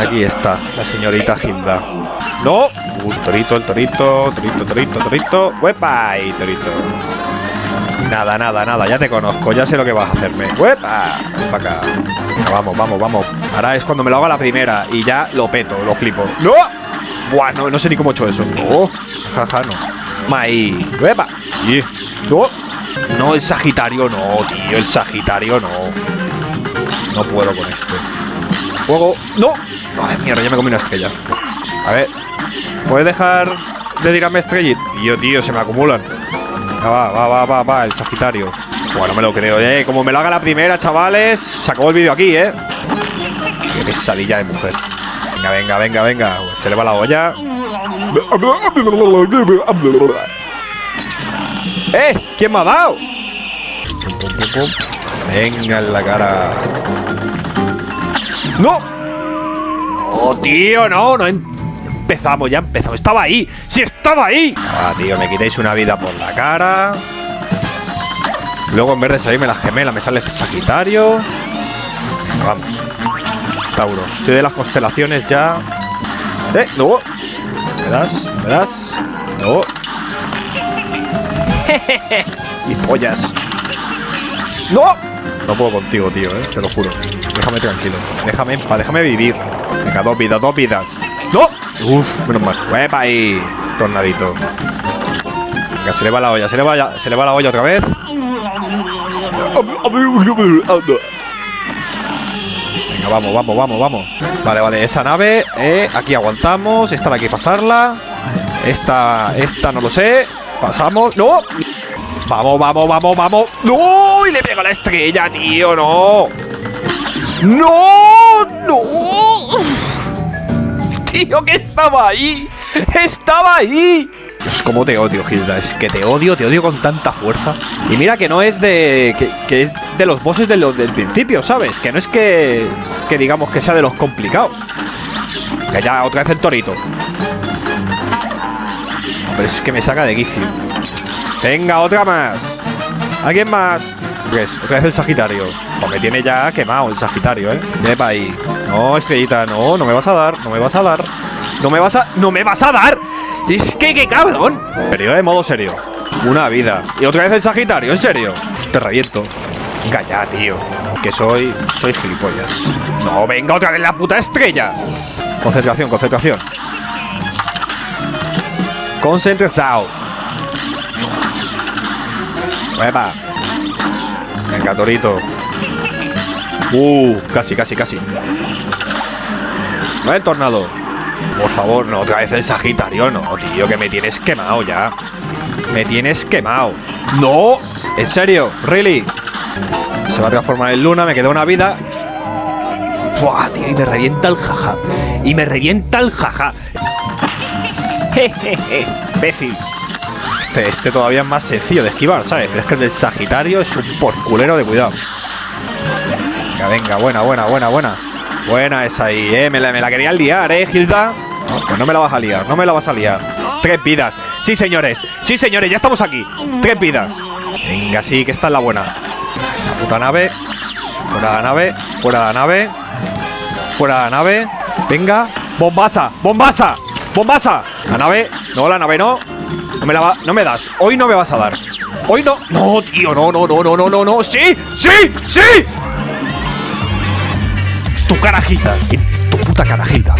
Aquí está, la señorita Gilda. ¡No! Uh, torito, el torito, torito, torito, torito. ¡Huepa! Y torito. Nada, nada, nada, ya te conozco, ya sé lo que vas a hacerme. ¡Huepa! Acá. Vamos, vamos, vamos. Ahora es cuando me lo haga la primera y ya lo peto, lo flipo. ¡No! Buah, no, no sé ni cómo he hecho eso. ¡Oh! Jaja, no. ¡Mai! ¡Huepa! Y. ¡No! No, el Sagitario no, tío, el Sagitario no. No puedo con este. Juego. ¡No! Ay, mierda, ya me comí una estrella. A ver. ¿Puedes dejar de tirarme estrellitas? Tío, tío, se me acumulan. Va, va, va, va, va, el Sagitario. Bueno, no me lo creo, eh. Como me lo haga la primera, chavales. Se acabó el vídeo aquí, eh. Qué pesadilla de mujer. Venga, venga, venga, venga. Se le va la olla. ¡Eh! ¿Quién me ha dado? Venga en la cara. ¡No! ¡Oh, tío! No, no em- empezamos, ya empezamos. ¡Estaba ahí! ¡Sí, estaba ahí! Ah, tío, me quitáis una vida por la cara. Luego, en vez de salirme la gemela, me sale Sagitario. Vamos. Tauro. Estoy de las constelaciones ya. ¡Eh! ¡No! ¿Me das? ¿Me das? ¡No! Mis pollas. ¡No! No puedo contigo, tío, eh. Te lo juro. Déjame tranquilo. Déjame en paz, déjame vivir. Venga, dos vidas, dos vidas. ¡No! Uf, menos mal. ¡Huepa ahí! Tornadito. Venga, se le va la olla, se le va, ya- se le va la olla otra vez. Venga, vamos, vamos, vamos, vamos. Vale, vale, esa nave, eh, aquí aguantamos. Esta de aquí pasarla. Esta, esta no lo sé. Pasamos. ¡No! Vamos, vamos, vamos, vamos. ¡No! Y le pego la estrella, tío, no. ¡No! ¡No! Tío, que estaba ahí. Estaba ahí. Es como te odio, Gilda. Es que te odio, te odio con tanta fuerza. Y mira que no es de. que, que es de los bosses de lo- del principio, ¿sabes? Que no es que. que digamos que sea de los complicados. Que ya, otra vez el torito. Hombre, es que me saca de quicio. Venga, otra más. ¿Alguien más? ¿Ves? Otra vez el Sagitario. Me tiene ya quemado el Sagitario, ¿eh? Ve ahí. No, estrellita, no, no me vas a dar, no me vas a dar. No me vas a. ¡No me vas a dar! Es que qué cabrón. Serio, de modo serio. Una vida. Y otra vez el Sagitario, en serio. Pues te reviento. Ya, tío. Que soy. soy gilipollas. No, venga otra vez la puta estrella. Concentración, concentración. Concentración. Epa. Venga, Torito. Uh, casi, casi, casi. No el tornado. Por favor, no otra vez el Sagitario, no, tío, que me tienes quemado ya. Me tienes quemado. No, en serio, really. Se va a transformar en luna, me queda una vida. Fua, tío, y me revienta el jaja. Y me revienta el jaja. Jejeje, imbécil. Este, este todavía es más sencillo de esquivar, ¿sabes? Pero es que el del Sagitario es un porculero de cuidado. Venga, venga, buena, buena, buena, buena. Buena esa ahí, eh. Me la, quería liar, eh, Gilda. No, pues no me la vas a liar, no me la vas a liar. Tres vidas. Sí, señores. Sí, señores, ya estamos aquí. Tres vidas. Venga, sí, que esta es la buena. Esa puta nave. Fuera de la nave. Fuera de la nave. Fuera de la nave. Venga. Bombasa, bombasa, bombasa. La nave. No, la nave no. No me la va- no me das. Hoy no me vas a dar. Hoy no. No, tío, no, no, no, no, no, no, no. Sí, sí, sí. Tu carajita. Tu puta carajita.